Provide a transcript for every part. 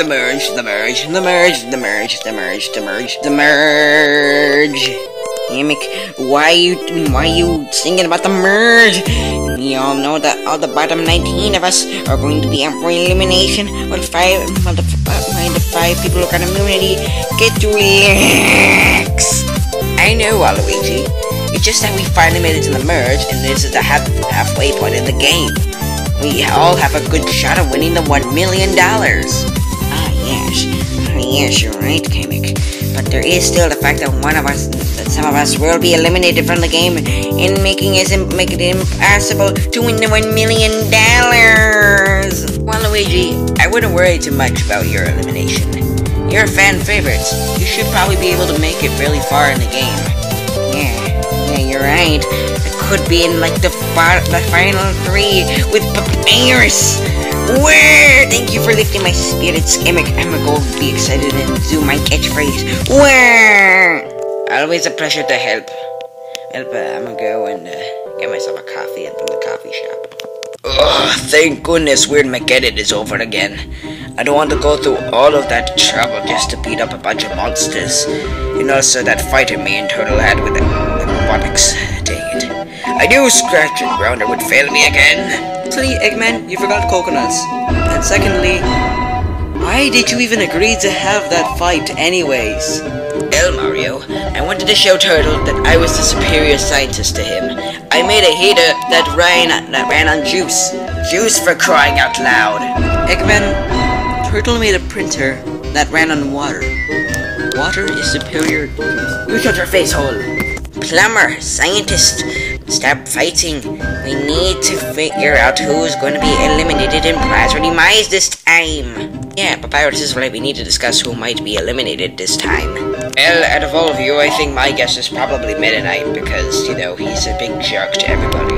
the merge, the merge, the merge, the merge, the merge, the merge, the merge. Gimmick, why you why you singing about the merge? We all know that all the bottom 19 of us are going to be up for elimination, while five, while the, while the five people who got immunity get to relax. I know, Waluigi. It's just that we finally made it to the merge, and this is the half, halfway point of the game. We all have a good shot of winning the one million dollars. Yes. Yes, you're right, Kamek. But there is still the fact that one of us, that some of us will be eliminated from the game, and making it, making it impossible to win the one million dollars. Waluigi, I wouldn't worry too much about your elimination. You're a fan favorite. You should probably be able to make it really far in the game. Yeah, yeah, you're right. I could be in like the, the final three with Papyrus. Where? Thank you for lifting my spirits, Gimmick. I'm gonna go be excited and do my catchphrase. Where? Always a pleasure to help. Help, uh, I'm gonna go and uh, get myself a coffee from the coffee shop. Ugh, thank goodness Weird Mageddon is over again. I don't want to go through all of that trouble just to beat up a bunch of monsters. You know, so that fight me and Turtle had with the robotics. Dang it. I knew Scratch and Grounder would fail me again. Firstly, Eggman, you forgot coconuts. And secondly, why did you even agree to have that fight anyways? El Mario, I wanted to show Turtle that I was the superior scientist to him. I made a heater that ran that ran on juice. Juice for crying out loud. Eggman, Turtle made a printer that ran on water. Water is superior. You shut your face hole. Plumber, scientist, stop fighting. We need to figure out who's going to be eliminated in prize demise this time. Yeah, Papyrus is right. We need to discuss who might be eliminated this time. Well, out of all of you, I think my guess is probably Meta Knight because, you know, he's a big jerk to everybody.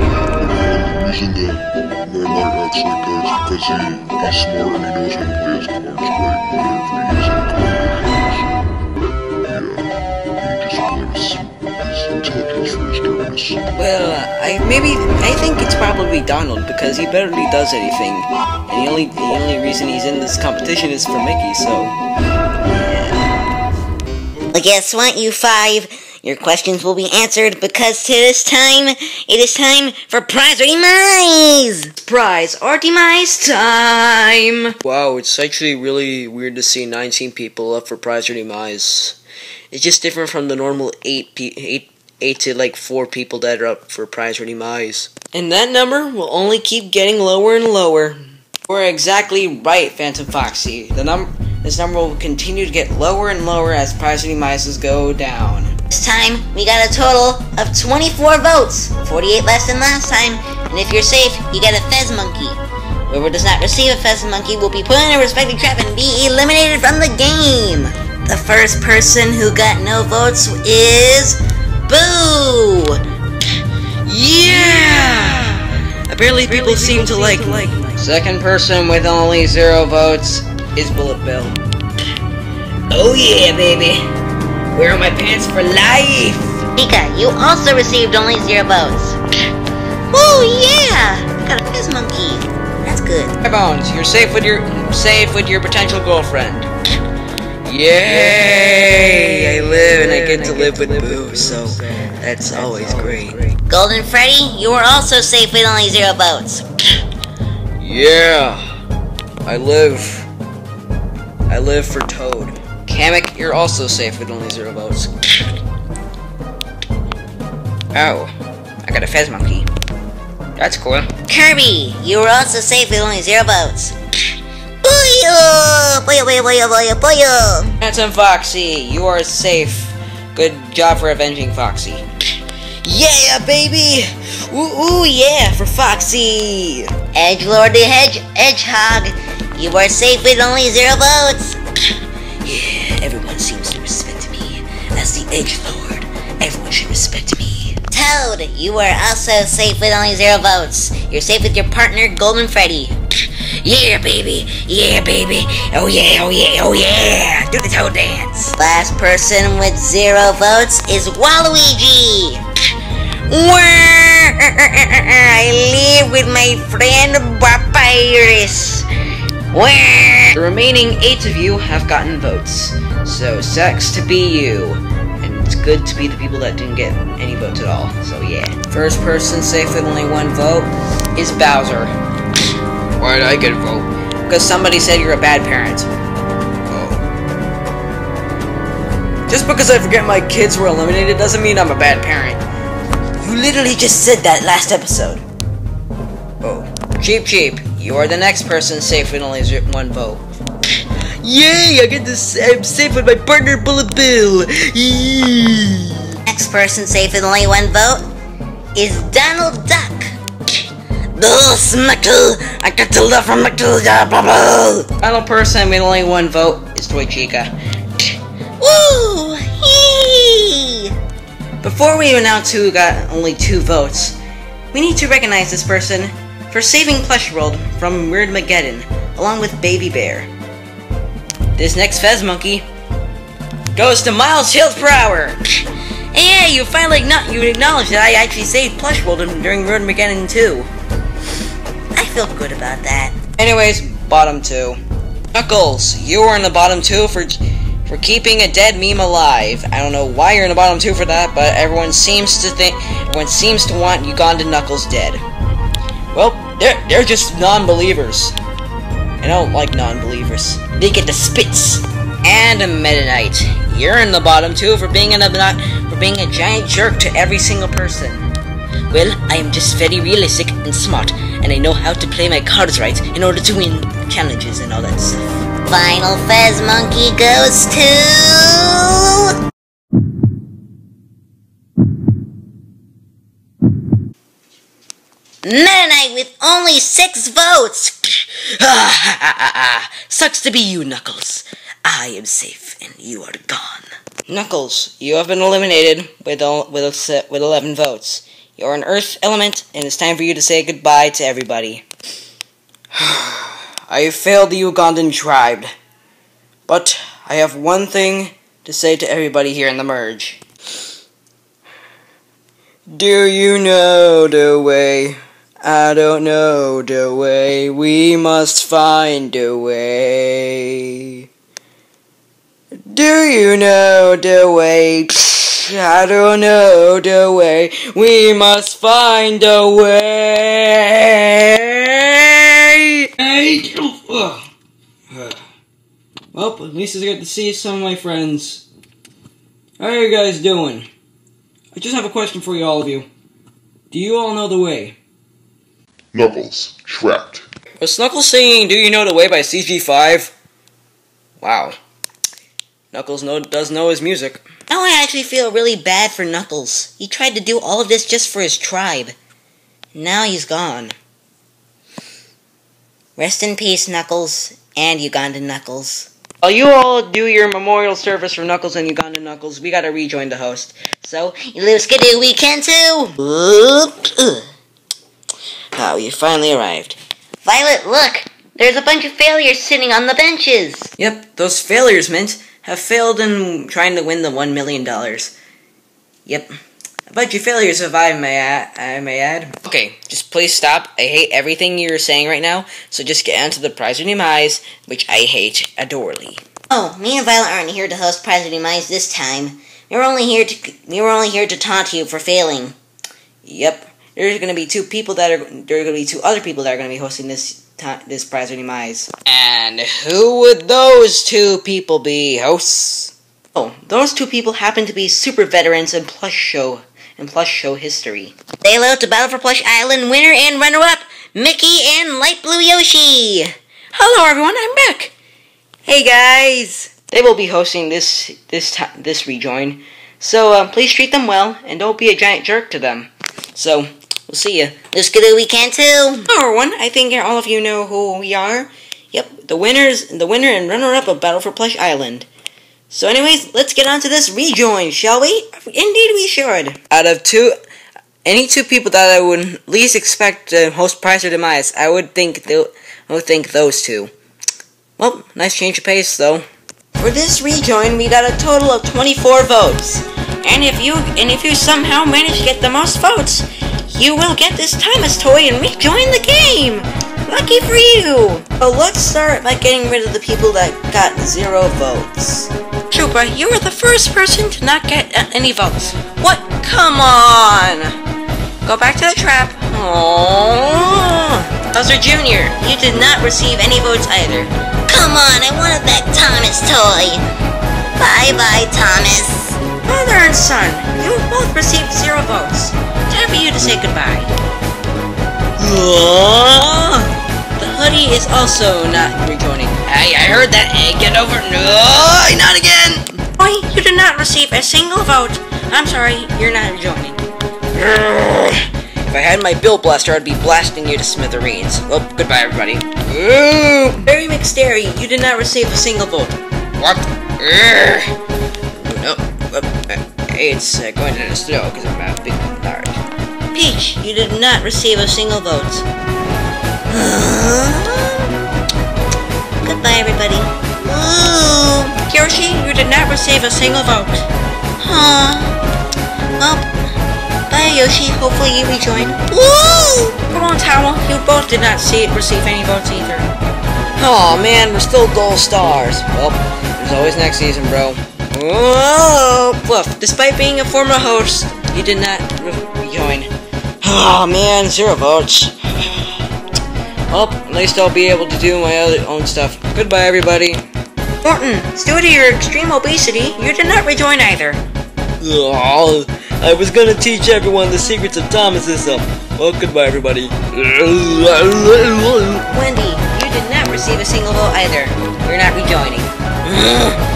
Reason that like that is because he, he's smart and he knows how to play his cards right Well, I maybe I think it's probably Donald because he barely does anything, and the only the only reason he's in this competition is for Mickey. So, yeah. Well, guess what, you five? Your questions will be answered because to this time, it is time for prize or demise. Prize or demise time. Wow, it's actually really weird to see 19 people up for prize or demise. It's just different from the normal eight pe- eight eight to like four people that are up for prize or demise. And that number will only keep getting lower and lower. We're exactly right, Phantom Foxy. The num this number will continue to get lower and lower as prize or demises go down. This time, we got a total of 24 votes, 48 less than last time, and if you're safe, you get a Fez Monkey. Whoever does not receive a Fez Monkey will be put in a respective trap and be eliminated from the game. The first person who got no votes is Boo! Yeah! Apparently people seem to like me. Second person with only zero votes is Bullet Bill. Oh yeah, baby. Wear my pants for life. Pika, you also received only zero votes. Oh yeah! Got a Fez Monkey. That's good. Hey Bones, you're safe with your safe with your potential girlfriend. Yay! I live and I get to live with Boo, so that's always great. Golden Freddy, you were also safe with only zero votes. Yeah, I live. I live for Toad. Kamek, you're also safe with only zero votes. Oh, I got a Fez Monkey. That's cool. Kirby, you were also safe with only zero votes. Booyah! Booyah, booyah, booyah, booyah, booyah! Phantom Foxy, you are safe. Good job for avenging Foxy. Yeah, baby! Ooh, ooh, yeah, for Foxy! Edgelord the Hedge Hedgehog, you are safe with only zero votes. Yeah, everyone seems to respect me. As the Edge Lord, everyone should respect me. Toad, you are also safe with only zero votes. You're safe with your partner, Golden Freddy. Yeah, baby. Yeah, baby. Oh yeah, oh yeah, oh yeah. Do the toe dance. Last person with zero votes is Waluigi. I live with my friend Papyrus. The remaining eight of you have gotten votes. So sucks to be you. And it's good to be the people that didn't get any votes at all. So yeah. First person safe with only one vote is Bowser. Why did I get a vote? Because somebody said you're a bad parent. Oh. Just because I forget my kids were eliminated doesn't mean I'm a bad parent. You literally just said that last episode. Oh. Cheep Cheep, you are the next person safe with only one vote. Yay! I get this. I'm safe with my partner, Bullet Bill. Yee. Next person safe with only one vote is Donald Duck. The Smeckle! I got the love from Smeckle, yeah, blah! Final person with only one vote is Toy Chica. Woo! Hee! Before we announce who got only two votes, we need to recognize this person for saving Plush World from Weird Mageddon, along with Baby Bear. This next Fez Monkey goes to Miles Tails Prower. Hey, you finally acknow- you acknowledge that I actually saved Plush World during Weird Mageddon 2. Feel good about that. Anyways, bottom two. Knuckles, you are in the bottom two for for keeping a dead meme alive. I don't know why you're in the bottom two for that, but everyone seems to think everyone seems to want Uganda Knuckles dead. Well, they're they're just non-believers. I don't like non-believers. They get the spits. And a Meta Knight, you're in the bottom two for being an obno- for being a giant jerk to every single person. Well, I am just very realistic and smart, and I know how to play my cards right in order to win challenges and all that stuff. Final Fez Monkey goes to. Meta Knight with only six votes! Sucks to be you, Knuckles. I am safe, and you are gone. Knuckles, you have been eliminated with el- with a with eleven votes. You're an Earth element, and it's time for you to say goodbye to everybody. I failed the Ugandan tribe, but I have one thing to say to everybody here in the merge. Do you know the way? I don't know the way. We must find a way. Do you know the way? I don't know the way. We must find a way. Well, at least I get to see some of my friends. How are you guys doing? I just have a question for you, all of you. Do you all know the way? Knuckles, trapped. Was Knuckles singing Do You Know the Way by CG5? Wow. Knuckles know, does know his music. Now I actually feel really bad for Knuckles. He tried to do all of this just for his tribe. Now he's gone. Rest in peace, Knuckles, and Ugandan Knuckles. While you all do your memorial service for Knuckles and Uganda Knuckles, we gotta rejoin the host. So, Let's get it, we can too! oh, you finally arrived. Violet, look! There's a bunch of failures sitting on the benches! Yep, those failures, Mint, have failed in trying to win the $1 million. Yep. A bunch of failures, if I may, add, I may add. Okay, just please stop. I hate everything you're saying right now, so just get onto the prize of demise, which I hate adorably. Oh, me and Violet aren't here to host Prize of Demise this time. We were only here to we were only here to taunt you for failing. Yep, there's gonna be two people that are there are gonna be two other people that are gonna be hosting this ti this prize of demise. And who would those two people be, hosts? Oh, those two people happen to be super veterans in plush show and plush show history. They hello to Battle for Plush Island winner and runner-up, Mickey and Light Blue Yoshi. Hello, everyone. I'm back. Hey, guys. They will be hosting this this ti this rejoin, so uh, please treat them well and don't be a giant jerk to them. So we'll see you. It, we can too. Hello, one, I think all of you know who we are. Yep, the winners, the winner and runner-up of Battle for Plush Island. So, anyways, let's get on to this rejoin, shall we? Indeed, we should. Out of two, any two people that I would least expect to host Prize or Demise, I would think tho- I would think those two. Well, nice change of pace, though. For this rejoin, we got a total of 24 votes. And if you and if you somehow manage to get the most votes, you will get this Thomas toy and rejoin the game. Lucky for you! Well, let's start by getting rid of the people that got zero votes. Trooper, you were the first person to not get any votes. What? Come on! Go back to the trap. Oh, Bowser Jr., You did not receive any votes either. Come on, I wanted that Thomas toy. Bye bye, Thomas. Father and son, you both received zero votes. Time for you to say goodbye. The hoodie is also not rejoining. Hey, I heard that. Hey, get over. No, not again. Boy, you did not receive a single vote. I'm sorry, you're not rejoining. If I had my bill blaster, I'd be blasting you to smithereens. Well, goodbye, everybody. Ooh, Barry McSterry, you did not receive a single vote. What? No, it's uh, going to the snow because I'm a big nerd. Peach, you did not receive a single vote. Goodbye, everybody. Ooh. Kyoshi, you did not receive a single vote. Huh. Well, bye, Yoshi. Hopefully you rejoin. Woo! Come on, Towel, you both did not see receive any votes either. Oh man, we're still gold stars. Well, there's always next season, bro. Whoa! Fluff, despite being a former host, you did not re- rejoin. Oh man, zero votes. Well, at least I'll be able to do my other own stuff. Goodbye, everybody. Morton, due to your extreme obesity, you did not rejoin either. Oh, I was gonna teach everyone the secrets of Thomasism. Well, goodbye, everybody. Wendy, you did not receive a single vote either. You're not rejoining.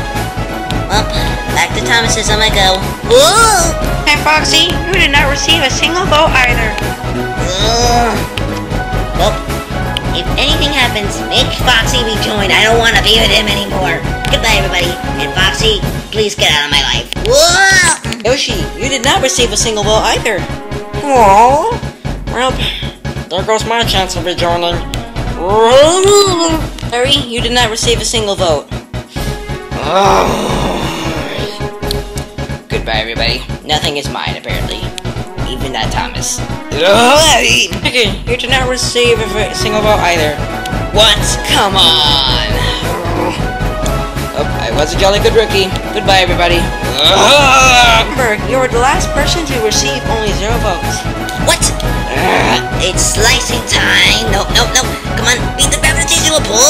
well, back to Thomasism I go. Woo! And Foxy, you did not receive a single vote either. Well, if anything happens, make Foxy rejoin. I don't want to be with him anymore. Goodbye, everybody. And Foxy, please get out of my life. Whoa! Yoshi, you did not receive a single vote either. Aww. Well, there goes my chance of rejoining. Harry, you did not receive a single vote. Goodbye, everybody. Nothing is mine, apparently. Even that Thomas. Okay, you did not receive a single vote either. What? Come on! Oh, I was a jolly good rookie. Goodbye, everybody. Remember, you were the last person to receive only zero votes. What? It's slicing time. No, no, no. Come on, beat the gravitational pull.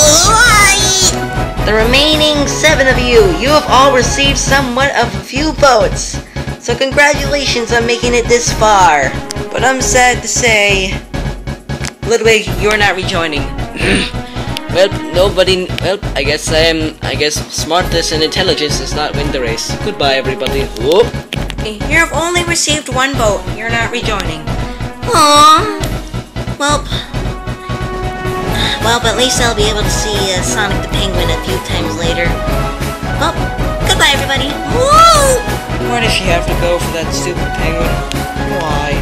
The remaining seven of you, you have all received somewhat of a few votes. So congratulations on making it this far. But I'm sad to say, Ludwig, you're not rejoining. well, nobody. Well, I guess I am. I guess smartness and intelligence does not win the race. Goodbye, everybody. Whoop. You have only received one vote. You're not rejoining. Aww. Well, well, but at least I'll be able to see uh, Sonic the Penguin a few times later. Well, goodbye, everybody. Woo! Why does she have to go for that stupid penguin? Why?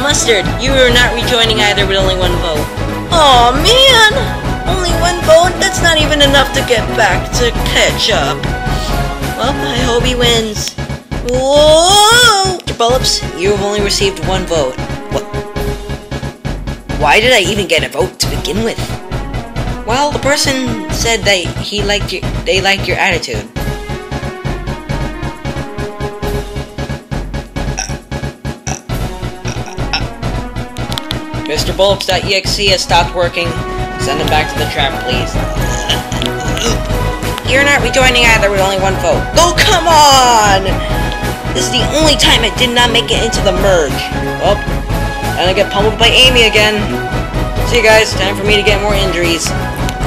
Mustard, you are not rejoining either with only one vote. Oh man! Only one vote? That's not even enough to get back to catch up. Well, I hope he wins. Whoa! Mr. Bullops, you have only received one vote. What? Why did I even get a vote to begin with? Well, the person said that he liked your, they liked your attitude. Mr. Bullops.exe has stopped working. Send him back to the trap, please. You're not rejoining either with only one vote. Oh, come on! This is the only time I did not make it into the merge. Well, and I get pummeled by Amy again. See you guys, time for me to get more injuries.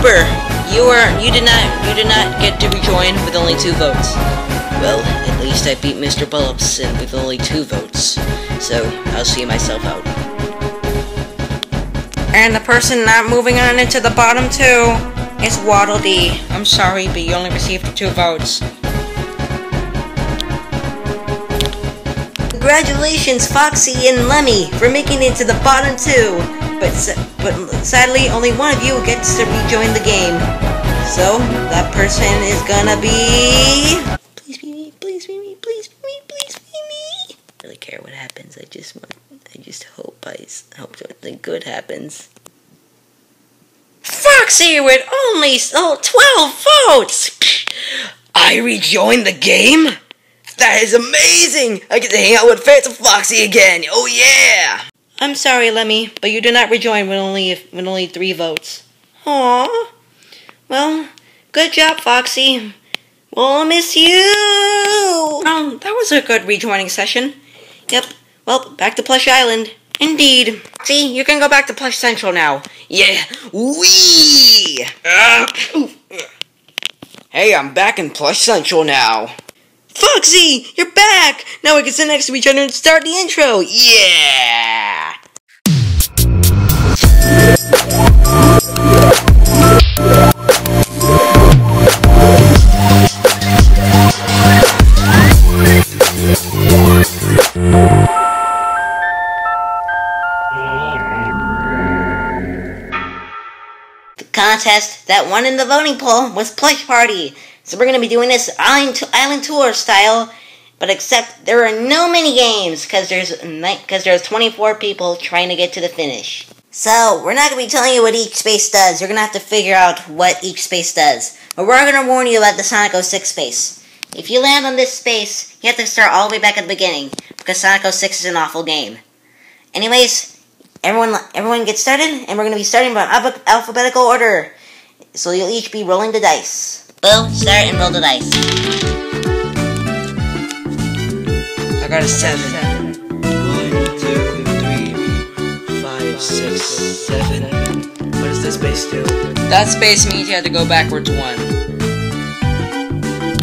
Burr, you are you did not you did not get to rejoin with only two votes. Well, at least I beat Mr. Bullops with only two votes. So I'll see myself out. And the person not moving on into the bottom two is Waddle Dee. I'm sorry, but you only received two votes. Congratulations, Foxy and Lemmy, for making it to the bottom two. But but sadly, only one of you gets to rejoin the game. So that person is gonna be. Please be me. Please be me. Please be me. Please be me. I really care what happens. I just want. I just hope I hope something good happens. Foxy with only oh, 12 votes! I rejoined the game? That is amazing! I get to hang out with Phantom Foxy again! Oh yeah! I'm sorry, Lemmy, but you do not rejoin with only with only three votes. Aww. Well, good job, Foxy. We'll miss you! Oh, that was a good rejoining session. Yep. Well, back to Plush Island. Indeed. See, you can go back to Plush Central now. Yeah. Wee! Ah! hey, I'm back in Plush Central now. Foxy, you're back! Now we can sit next to each other and start the intro. Yeah! The contest that won in the voting poll was Plush Party. So we're going to be doing this island, island tour style, but except there are no mini games because there's because there's 24 people trying to get to the finish. So we're not going to be telling you what each space does. You're going to have to figure out what each space does. But we're going to warn you about the Sonic 06 space. If you land on this space, you have to start all the way back at the beginning because Sonic 06 is an awful game. Anyways, everyone everyone get started, and we're going to be starting by alphabetical order. So you'll each be rolling the dice. Boo, start and roll the dice. I got a seven. One, two, three, five, six, seven. What does this base do? That space means you have to go backwards one.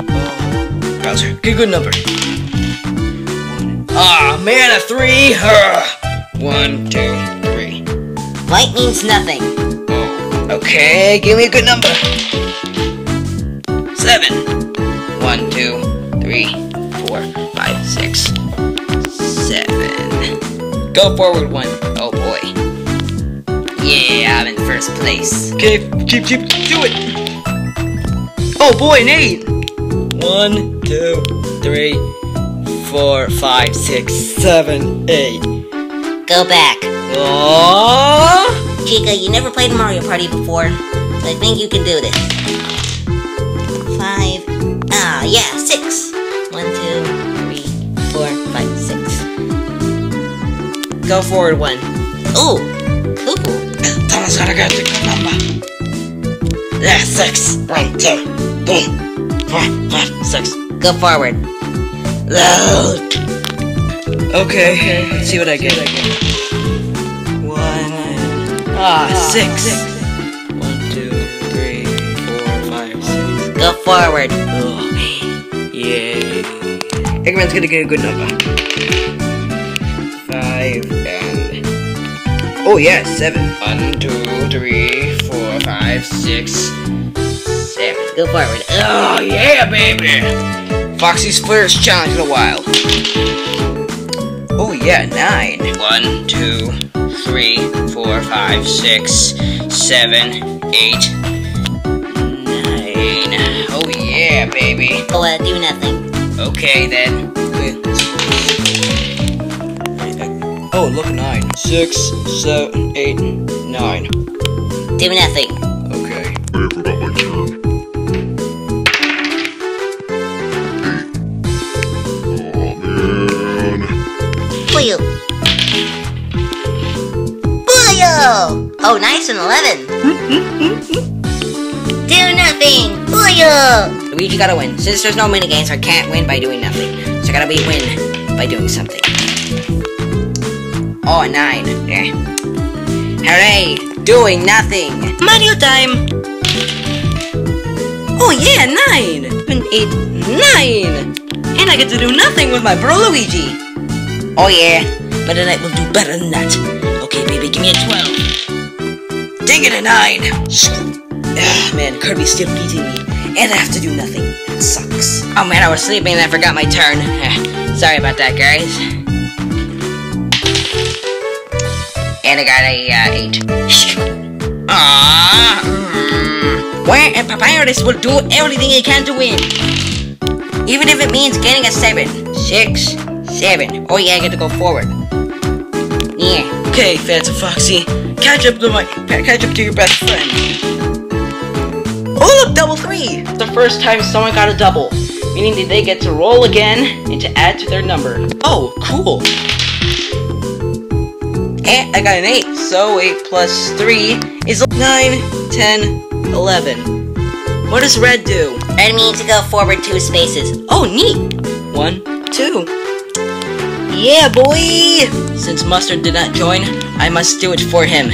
Oh, Bowser, get a good number. Ah, man, a three. Ugh. One, two, three. White means nothing. Oh, okay, give me a good number. Seven. One, two, three, four, five, six, seven. Go forward one. Oh boy. Yeah, I'm in first place. Okay, keep, keep, do it. Oh boy, an eight. One, two, three, four, five, six, seven, eight. Go back. Oh. Chica, you never played Mario Party before, so I think you can do this. Five. Ah, yeah, six. One, two, three, four, five, six. Go forward one. Ooh, cool. Thomas gotta get the good number. Yeah, six. One, two, three, four, five, six. Go forward. Load. Okay, let's see what I get. One. Ah, six. One, forward. Oh, yay. Eggman's gonna get a good number. Five and. Oh, yeah, seven. One, two, three, four, five, six, seven. Go forward. Oh, yeah, baby! Foxy's first challenge in a while. Oh, yeah, nine. One, two, three, four, five, six, seven, eight, yeah, baby. Oh, uh, do nothing. Okay, then. Oh, look, nine. Six, seven, eight, nine. Do nothing. Okay. I forgot my turn. Oh man. Puyo. Puyo! Oh, nice and 11. do nothing. Puyo! Luigi gotta win. Since there's no minigames, I can't win by doing nothing. So I gotta be win by doing something. Oh, a nine. Yeah. Hooray! Doing nothing. Mario time! Oh yeah, nine! Seven, eight, nine! And I get to do nothing with my bro Luigi. Oh yeah, but I will do better than that. Okay, baby, give me a 12. Dang it, a 9! Ah, man, Kirby's still beating me. And I have to do nothing. That sucks. Oh man, I was sleeping and I forgot my turn. Sorry about that, guys. And I got a uh, 8. Aww. Mm. Where and Papyrus will do everything he can to win. Even if it means getting a 7. 6. 7. Oh yeah, I get to go forward. Yeah. Okay, Phantom Foxy. Catch up to my catch up to your best friend. Oh look, double three! The first time someone got a double, meaning that they get to roll again and to add to their number. Oh, cool. And I got an 8, so 8 plus 3 is 9, 10, 11. What does red do? Red means to go forward two spaces. Oh, neat! 1, 2. Yeah, boy! Since Mustard did not join, I must do it for him.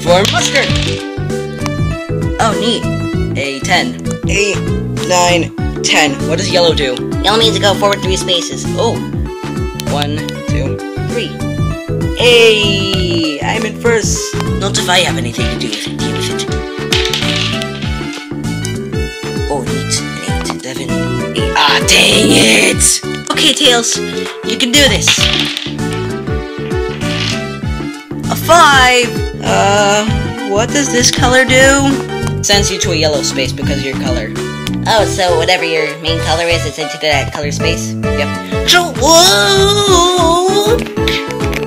For Mustard! Oh, neat. A 10. 8, 9, 10. What does yellow do? Yellow means to go forward three spaces. Oh. One, two, three. Hey, I'm in first. Not if I have anything to do with it. With it. Oh, neat. An eight, seven, eight. Ah, dang it! Okay, Tails, you can do this. A five. Uh, what does this color do? Sends you to a yellow space because of your color. Oh, so whatever your main color is, it's into that color space. Yep. So, whoa!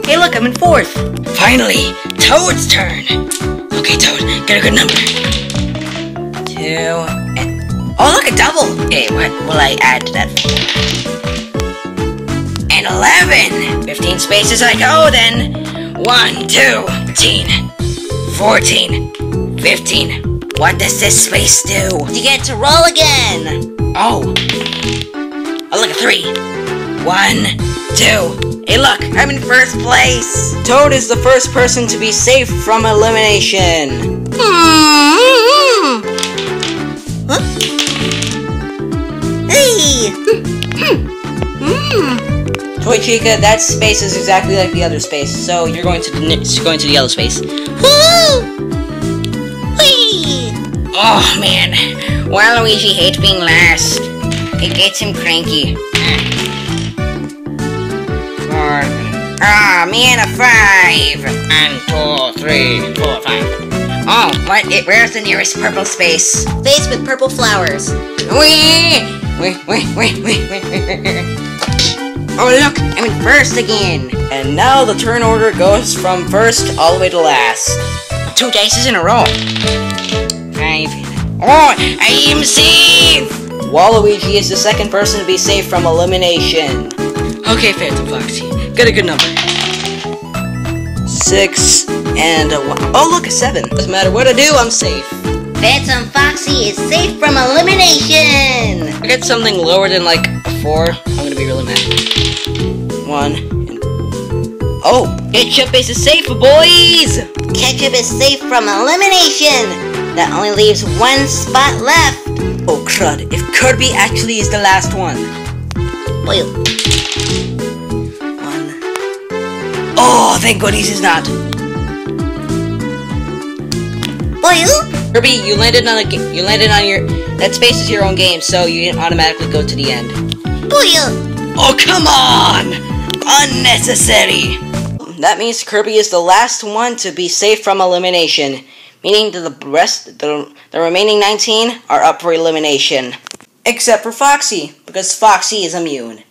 Hey, look, I'm in fourth. Finally, Toad's turn. Okay, Toad, get a good number. Two. And, oh, look, a double. Okay, what will I add to that? And eleven. Fifteen spaces I go then. One, two, thirteen, fourteen, fifteen. What does this space do? You get to roll again. Oh. Oh, look, a three. One, two. Hey, look, I'm in first place. Toad is the first person to be safe from elimination. Hmm. Huh? Hey. Toy Chica, that space is exactly like the other space, so you're going to the ni- going to the yellow space. Woo. Whee. Oh man, Waluigi hates being last. It gets him cranky. Four. Ah, and a five. And two, three, four, five. Oh, what? It, where's the nearest purple space? Face with purple flowers. Wee! Wait, wait, wait, wait, wait, wait, wait. Oh, look, I'm in first again. And now the turn order goes from first all the way to last. Two dices in a row. Five. Oh, I am safe! Waluigi is the second person to be safe from elimination. Okay, Phantom Foxy, get a good number. Six and a one. Oh, look, a seven. Doesn't matter what I do, I'm safe. Phantom Foxy is safe from elimination. I get something lower than like a four, I'm gonna be really mad. One. And... Oh, Ketchup is safe, boys! Ketchup is safe from elimination. That only leaves one spot left. Oh crud! If Kirby actually is the last one. Boy, One. Oh, thank goodness he's not. boy, Kirby, you landed on a you landed on your that space is your own game, so you didn't automatically go to the end. boy. Oh come on! Unnecessary. That means Kirby is the last one to be safe from elimination, meaning that the rest the, the remaining 19 are up for elimination. Except for Foxy, because Foxy is immune.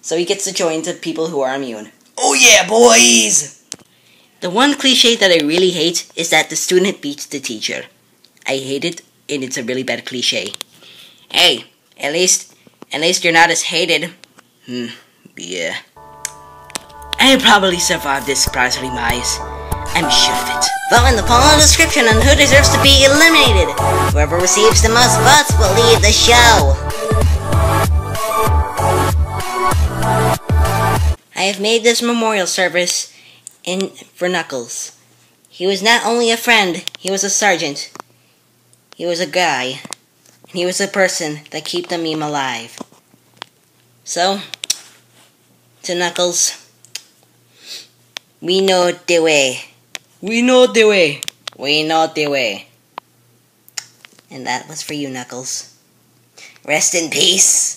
So he gets to join the people who are immune. Oh yeah, boys! The one cliche that I really hate is that the student beats the teacher. I hate it, and it's a really bad cliche. Hey, at least, at least you're not as hated. Hmm, yeah. I'll probably survived this surprise demise. I'm sure of it. Vote in the following description on who deserves to be eliminated. Whoever receives the most votes will leave the show. I have made this memorial service in for Knuckles. He was not only a friend, he was a sergeant. He was a guy. And he was a person that kept the meme alive. So, to Knuckles, we know the way. We know the way. We know the way. And that was for you, Knuckles. Rest in peace.